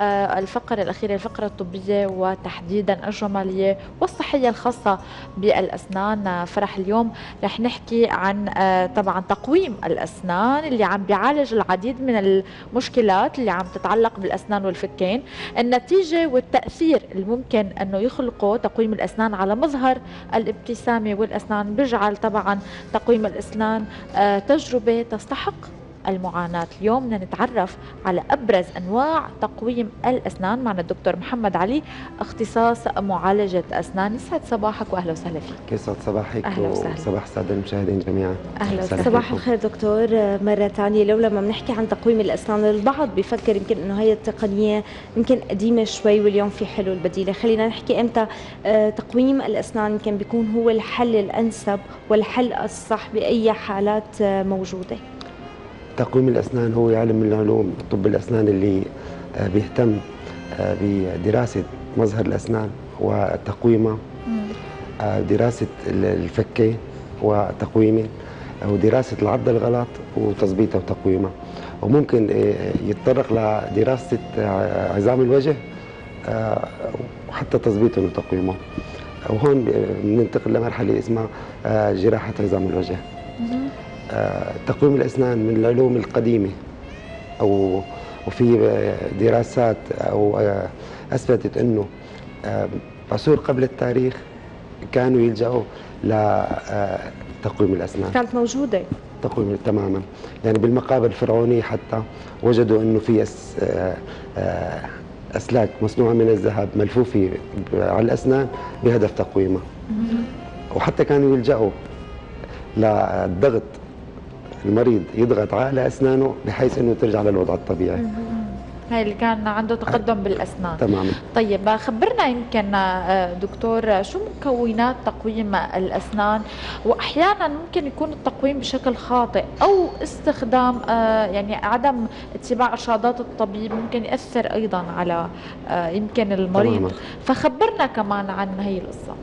آه، الفقرة الأخيرة الفقرة الطبية وتحديدا الجمالية والصحية الخاصة بالأسنان. آه، فرح اليوم رح نحكي عن آه، طبعا تقويم الأسنان اللي عم بيعالج العديد من المشكلات اللي عم تتعلق بالأسنان والفكين. النتيجة والتأثير الممكن أنه يخلقه تقويم الأسنان على مظهر الابتسامة والأسنان. بيجعل طبعا تقويم الأسنان تجربة تستحق المعاناة. اليوم بدنا نتعرف على أبرز أنواع تقويم الأسنان معنا الدكتور محمد علي اختصاص معالجة أسنان. يسعد صباحك وأهلا وسهلا فيك. يسعد صباحك أهلا وسهلا. وصباح السادة المشاهدين جميعا. أهلا وسهلا. صباح الخير دكتور. مرة ثانية لو لما بنحكي عن تقويم الأسنان البعض بيفكر يمكن إنه هي التقنية يمكن قديمة شوي واليوم في حلول بديلة خلينا نحكي إمتى آه، تقويم الأسنان يمكن بيكون هو الحل الأنسب والحل الصح بأي حالات آه، موجودة. تقويم الأسنان هو علم من العلوم طب الأسنان اللي آه، بيهتم آه، بدراسة مظهر الأسنان وتقويمها آه، دراسة الفكين وتقويمه ودراسة العضة الغلط وتظبيطها وتقويمها وممكن يتطرق لدراسة عظام الوجه وحتى تظبيطهم وتقويمهم وهون بننتقل لمرحلة اسمها جراحة عظام الوجه. تقويم الأسنان من العلوم القديمة أو وفي دراسات أو أثبتت أنه عصور قبل التاريخ كانوا يلجأوا لتقويم الأسنان. كانت موجودة. تقويم تماما. يعني بالمقابر الفرعونية حتى وجدوا أنه في أس أسلاك مصنوعة من الذهب ملفوفة على الأسنان بهدف تقويمها. وحتى كانوا يلجأوا للضغط المريض يضغط على أسنانه بحيث إنه ترجع للوضع الطبيعي. هاي اللي كان عنده تقدم بالأسنان. تماما طيب خبرنا يمكن آه، دكتور شو مكونات تقويم الأسنان؟ وأحيانا ممكن يكون التقويم بشكل خاطئ أو استخدام آه، يعني عدم اتباع أرشادات الطبيب ممكن يأثر أيضا على آه، يمكن المريض. تماما. فخبرنا كمان عن هي القصة.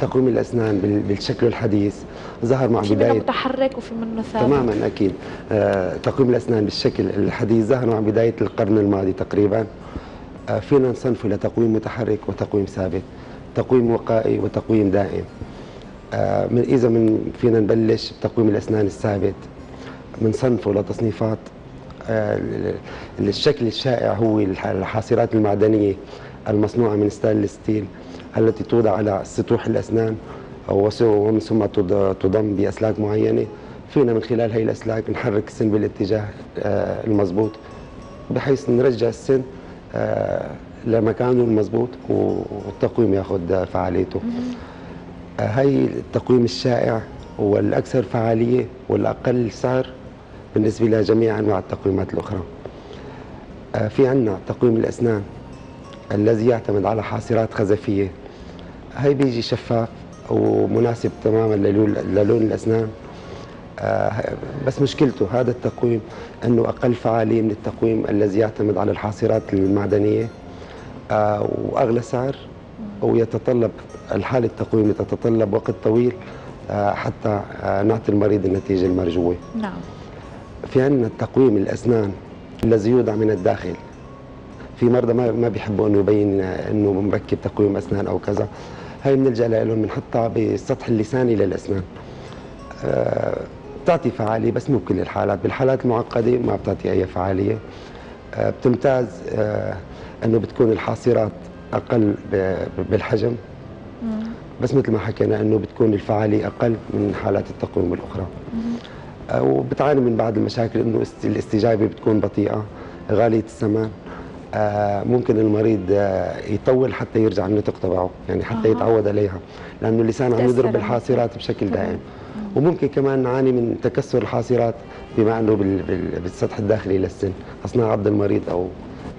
تقويم الأسنان بالشكل الحديث ظهر مع في بداية منه متحرك وفي منه ثابت تماما أكيد. آه تقويم الأسنان بالشكل الحديث ظهر مع بداية القرن الماضي تقريبا. آه فينا نصنفه لتقويم متحرك وتقويم ثابت تقويم وقائي وتقويم دائم. آه من إذا من فينا نبلش بتقويم الأسنان الثابت. بنصنفه لتصنيفات الشكل الشائع هو الحاصرات المعدنية. المصنوعة من stainless steel التي توضع على سطوح الأسنان ومن ثم تضم بأسلاك معينة. فينا من خلال هي الأسلاك نحرك السن بالاتجاه آه، المضبوط بحيث نرجع السن آه، لمكانه المضبوط والتقويم ياخذ فعاليته. هي التقويم الشائع والأكثر فعالية والأقل سعر بالنسبة لجميع أنواع التقويمات الأخرى. آه، في عندنا تقويم الأسنان. الذي يعتمد على حاصرات خزفية هي بيجي شفاف ومناسب تماما للون الأسنان آه، بس مشكلته هذا التقويم إنه أقل فعالية من التقويم الذي يعتمد على الحاصرات المعدنية آه، وأغلى سعر ويتطلب الحالة التقويم تتطلب وقت طويل آه، حتى نعطي المريض النتيجة المرجوة. نعم. في عندنا تقويم الأسنان الذي يوضع من الداخل. في مرضى ما ما بيحبوا إنه يبين إنه مركب تقويم أسنان أو كذا. هاي بنلجأ لهم بنحطها بالسطح اللساني للاسنان أه بتعطي فعالية بس مو بكل الحالات. بالحالات المعقدة ما بتعطي أي فعالية. أه بتمتاز أه إنه بتكون الحاصرات أقل بالحجم. بس مثل ما حكينا إنه بتكون الفعالية أقل من حالات التقويم الأخرى. وبتعاني من بعض المشاكل إنه الاستجابة بتكون بطيئة غالية الثمن آه، ممكن المريض آه، يطول حتى يرجع النطق تبعه يعني حتى آه. يتعود عليها لأنه اللسان عم يضرب بالحاصرات بشكل دائم. وممكن كمان نعاني من تكسر الحاصرات بما أنه بالسطح الداخلي للسن أثناء عض المريض أو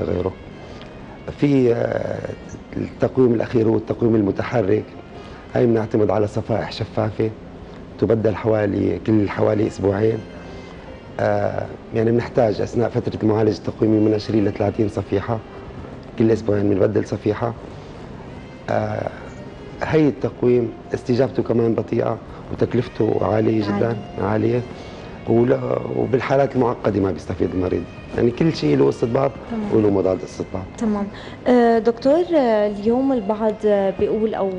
غيره. في التقويم الأخير هو التقويم المتحرك. هاي بنعتمد على صفائح شفافة تبدل حوالي كل حوالي أسبوعين. آه، يعني بنحتاج أثناء فترة المعالجة التقويمي من 20 ل 30 صفيحة كل أسبوعين بنبدل صفيحة. آه، هي التقويم استجابته كمان بطيئة وتكلفته عالية جدا عالية. وبالحالات المعقدة ما بيستفيد المريض. يعني كل شيء له قصه بعض. وله مضاد قصه بعض تمام. آه، دكتور آه، اليوم البعض آه، بيقول أو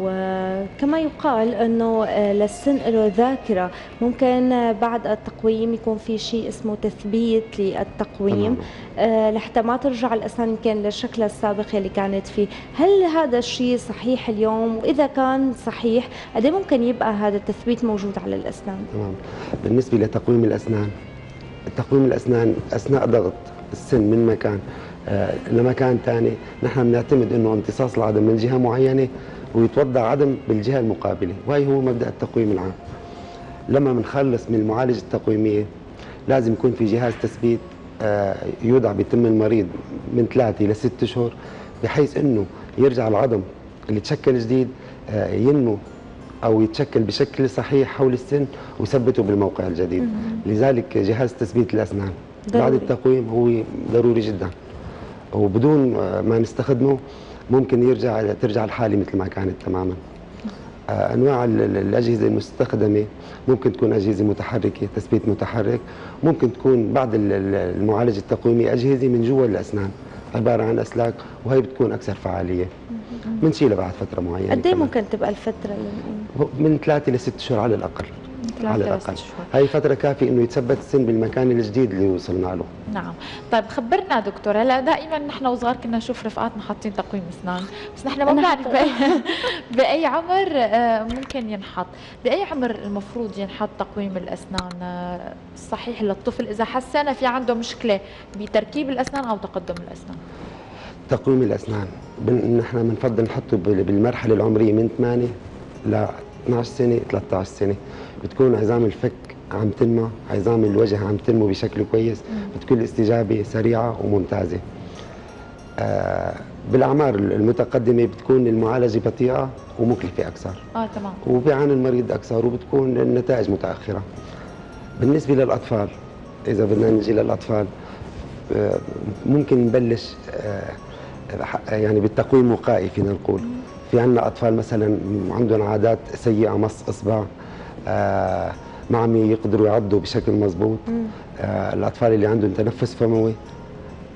كما يقال إنه للسن له ذاكرة. ممكن بعد التقويم يكون في شيء اسمه تثبيت للتقويم. لحتى ما ترجع الاسنان يمكن للشكل السابق اللي كانت فيه. هل هذا الشيء صحيح اليوم؟ وإذا كان صحيح قد إيه ممكن يبقى هذا التثبيت موجود على الأسنان؟ تمام. بالنسبة لتقويم الأسنان تقويم الأسنان أثناء ضغط السن من مكان آه، لمكان ثاني نحن بنعتمد إنه امتصاص العدم من جهة معينة ويتوضع عدم بالجهة المقابلة. وهي هو مبدأ التقويم العام. لما بنخلص من المعالجة التقويمية لازم يكون في جهاز تثبيت آه، يوضع بتم المريض من ثلاثة إلى ست أشهر بحيث أنه يرجع العظم اللي تشكل جديد آه، ينمو أو يتشكل بشكل صحيح حول السن ويثبته بالموقع الجديد. لذلك جهاز تثبيت الأسنان بعد ضروري. التقويم هو ضروري جدا. وبدون آه، ما نستخدمه ممكن يرجع ترجع الحالة مثل ما كانت تماما. آه، أنواع ال- ال- الأجهزة المستخدمة ممكن تكون أجهزة متحركة تثبيت متحرك. ممكن تكون بعد ال- ال- المعالجة التقويمية أجهزة من جوا الأسنان عبارة عن أسلاك وهي بتكون أكثر فعالية. بنشيلها بعد فترة معينة قد إيه. ممكن تبقى الفترة اللي من ثلاثة لست شهور على الأقل على الأقل. هي فترة كافية إنه يتثبت السن بالمكان الجديد اللي وصلنا له. نعم. طيب خبرنا دكتور هلا دائما نحن وصغار كنا نشوف رفقاتنا حاطين تقويم أسنان بس نحن ما أنا بنعرف حتى- بأي عمر آه، ممكن ينحط. بأي عمر المفروض ينحط تقويم الأسنان؟ آه، الصحيح للطفل إذا حسينا في عنده مشكلة بتركيب الأسنان أو تقدم الأسنان؟ تقويم الأسنان. بن- نحن بنفضل نحطه بال- بالمرحلة العمرية من 8 ل 12 سنة 13 سنة. بتكون عظام الفك عم تنمى عظام الوجه عم تنمو بشكل كويس بتكون الاستجابة سريعة وممتازة. آه بالأعمار المتقدمة بتكون المعالجة بطيئة ومكلفة أكثر. آه تمام. وبيعاني المريض أكثر وبتكون النتائج متأخرة. بالنسبة للأطفال إذا بدنا نجي للأطفال آه، ممكن نبلش آه، يعني بالتقويم وقائي فينا نقول. في عندنا أطفال مثلا عندهم عادات سيئة مص إصبع آه، ما عم يقدروا يعضوا بشكل مضبوط. آه، الأطفال اللي عندهم تنفس فموي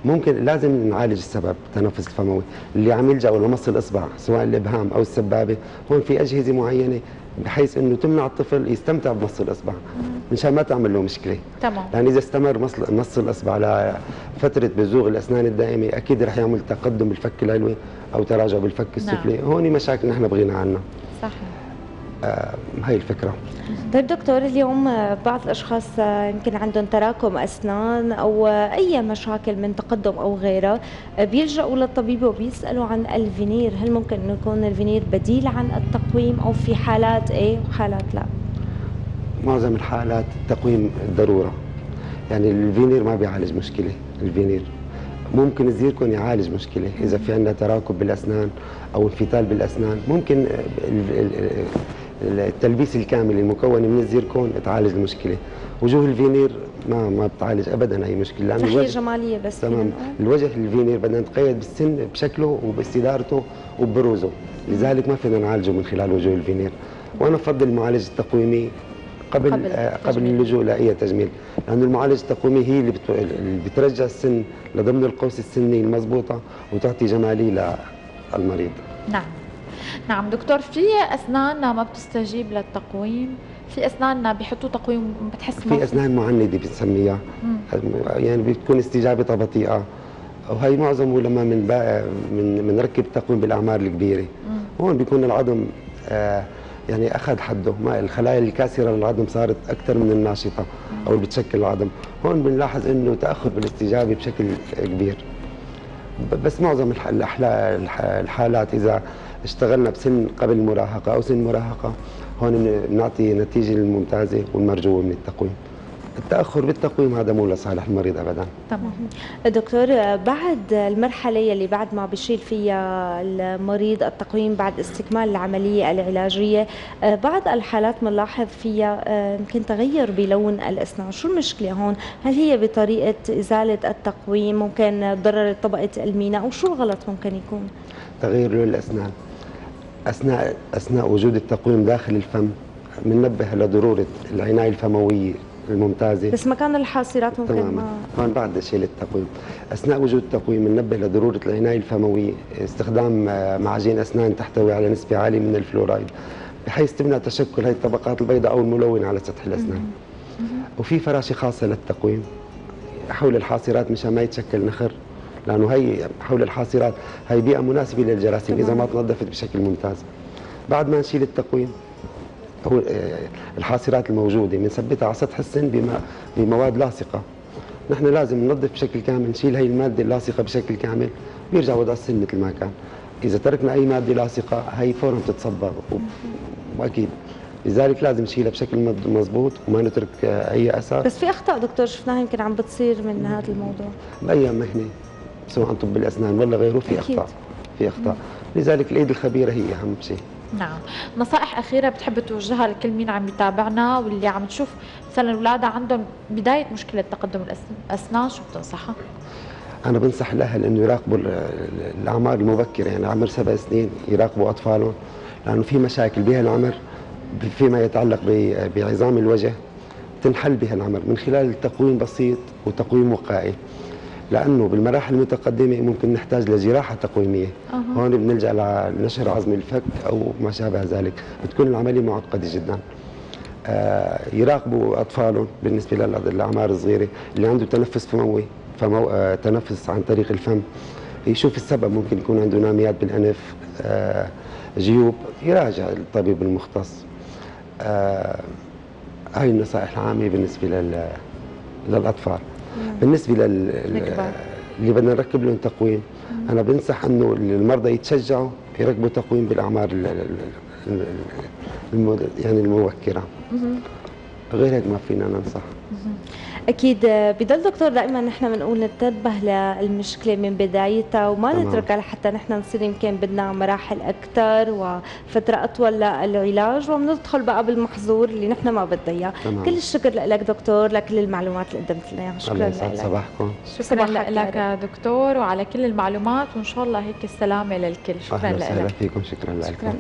ممكن لازم نعالج السبب التنفس الفموي. اللي عم يلجأوا لمص الإصبع سواء الإبهام أو السبابة هون في أجهزة معينة بحيث إنه تمنع الطفل يستمتع بمص الاصبع مشان ما تعمل له مشكلة. تمام. لأن إذا استمر مص مص الاصبع لفتره بزوغ الأسنان الدائمة أكيد رح يعمل تقدم بالفك العلوي أو تراجع بالفك السفلي. هون مشاكل نحن بغينا عنها. صحيح. آه هي الفكرة. طيب دكتور اليوم بعض الأشخاص آه، يمكن عندهم تراكم أسنان أو آه، أي مشاكل من تقدم أو غيرها آه، بيلجأوا للطبيب وبيسألوا عن الفينير. هل ممكن إنه يكون الفينير بديل عن التقويم أو في حالات إيه وحالات لا؟ معظم الحالات التقويم ضرورة. يعني الفينير ما بيعالج مشكلة الفينير ممكن الزيركون يعالج مشكلة. إذا في عندنا تراكب بالأسنان أو انفتال بالأسنان ممكن التلبيس الكامل المكون من الزيركون تعالج المشكلة. وجوه الفينير ما ما بتعالج ابدا اي مشكلة لأن تحلية الوجه جمالية بس تمام. الوجه الفينير بدنا نتقيد بالسن بشكله وباستدارته وببروزه لذلك ما فينا نعالجه من خلال وجوه الفينير. وأنا بفضل المعالجه التقويمي قبل قبل آه، قبل. اللجوء لأي تجميل. لأنه المعالجه التقويميه هي اللي, بت... اللي بترجع السن لضمن القوس السني المضبوطه وتعطي جمالية للمريض. نعم. نعم دكتور في أسنان ما بتستجيب للتقويم؟ في أسنان بيحطوا تقويم بتحس في أسنان معندة بنسميها. يعني بتكون استجابتها بطيئه وهي معظمه لما من من بنركب تقويم بالأعمار الكبيرة. مم. هون بيكون العظم آه يعني أخذ حده. ما الخلايا الكاسرة للعظم صارت أكثر من الناشطه أو اللي بتشكل العظم. هون بنلاحظ إنه تاخر بالاستجابة بشكل كبير. بس معظم الحالات إذا اشتغلنا بسن قبل المراهقه أو سن المراهقه هون بن- بنعطي النتيجه الممتازه والمرجوه من التقويم. التأخر بالتقويم هذا مو لصالح المريض ابدا. تمام. دكتور بعد المرحلة يلي بعد ما بيشيل فيها المريض التقويم بعد استكمال العملية العلاجية آه، بعض الحالات بنلاحظ فيها يمكن تغير بلون الأسنان. شو المشكلة هون؟ هل هي بطريقة إزالة التقويم؟ ممكن ضرر طبقة المينا أو شو الغلط ممكن يكون؟ تغيير لون الأسنان. أثناء أثناء وجود التقويم داخل الفم بننبه لضرورة العناية الفموية الممتازة. بس مكان الحاصرات ممكن تماما. ما هون بعد شيل التقويم أثناء وجود التقويم ننبه لضرورة العناية الفموية استخدام آه، معاجين أسنان تحتوي على نسبة عالية من الفلورايد بحيث تمنع تشكل هذه الطبقات البيضاء أو الملونة على سطح الأسنان. وفي فراشة خاصة للتقويم حول الحاصرات مشان ما يتشكل نخر. لأنه هي حول الحاصرات هي بيئة مناسبة للجراثيم إذا ما تنظفت بشكل ممتاز. بعد ما نشيل التقويم هو آه، الحاصرات الموجودة بنثبتها على سطح السن بما- بمواد لاصقة. نحن لازم ننظف بشكل كامل نشيل هي المادة اللاصقة بشكل كامل ويرجع وضع السن مثل ما كان. إذا تركنا أي مادة لاصقة هي فورا بتتصبغ و- وأكيد. لذلك لازم نشيلها بشكل مض- مضبوط وما نترك آه، أي أثر. بس في أخطاء دكتور شفناها يمكن عم بتصير من هذا الموضوع. باي مهنه سواء طب الاسنان ولا غيره في أكيد. أخطاء. في أخطاء. لذلك الايد الخبيره هي أهم شيء. نعم. نصائح أخيرة بتحب توجهها لكل مين عم يتابعنا واللي عم تشوف مثلا أولادها عندهم بداية مشكلة تقدم الأسنان شو بتنصحها؟ أنا بنصح الاهل انه يراقبوا ال- ال- الأعمار المبكرة يعني عمر سبع سنين يراقبوا أطفالهم لأنه في مشاكل بهالعمر فيما يتعلق بعظام الوجه تنحل بهالعمر من خلال تقويم بسيط وتقويم وقائي. لأنه بالمراحل المتقدمة ممكن نحتاج لجراحه تقويمية. أها. هون بنلجأ لنشر عظم الفك أو ما شابه ذلك. بتكون العملية معقدة جدا. آه، يراقبوا أطفالهم بالنسبة للأعمار الصغيرة اللي عنده تنفس فموي فمو آه، تنفس عن طريق الفم. يشوف السبب ممكن يكون عنده ناميات بالأنف آه، جيوب يراجع الطبيب المختص. آه، هاي النصائح العامة بالنسبة لل للأطفال. بالنسبة لل. اللي بدنا نركب لهم تقويم. أنا بنصح إنه المرضى يتشجعوا يركبوا تقويم بالأعمار يعني المبكرة. غير هيك ما فينا ننصح. أكيد آه، بضل دكتور دائما نحن بنقول نتنبه للمشكلة من بدايتها وما تمام. نتركها لحتى نحن نصير يمكن بدنا مراحل أكثر وفترة أطول للعلاج وبندخل بقى بالمحظور اللي نحن ما بدنا إياه. كل الشكر لك دكتور لكل المعلومات اللي قدمت لنا. اياها شكرا لك. صباحكم. شكرا لك دكتور وعلى كل المعلومات وإن شاء الله هيك السلامة للكل. شكرا لك. فيكم. شكرا لكم. شكرا.